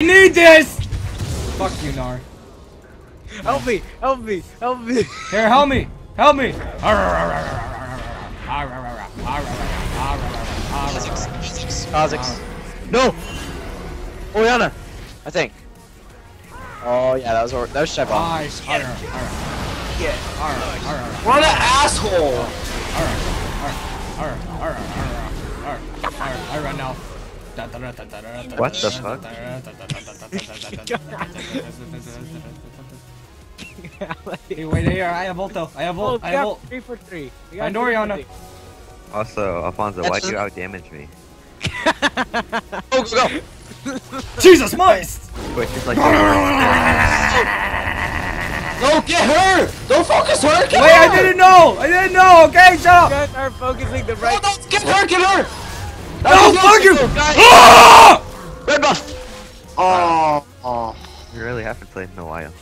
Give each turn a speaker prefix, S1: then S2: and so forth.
S1: I need this! Fuck you, Gnar.
S2: Help me! Help me! Help me!
S1: Here, help me! Help me!
S3: Kha'Zix. No! Orianna! I think. Oh yeah, that was or that was Chevron.
S1: Nice.
S2: What
S1: What
S2: an asshole!
S1: I run now.
S4: What the fuck?
S1: Hey, wait here. I have ulto. I have
S2: Oh,
S1: ult. I have ult.
S2: three for three. We
S1: Find
S2: Orianna.
S4: Also, Alfonso,
S3: That's
S4: why'd you
S3: just-
S4: out damage me?
S3: Go go go!
S1: Jesus, moist!
S4: Twitch is like.
S3: No, get her! Don't focus her! Get
S1: Wait,
S3: her!
S1: I didn't know. I didn't know. Okay, shut
S2: You guys are focusing the right-
S3: No,
S2: right.
S3: no, get her! Get her!
S1: No,
S3: That's
S1: fuck you!
S3: the.
S1: Ah!
S3: Red buff! Oh, oh.
S4: You really haven't played in a while.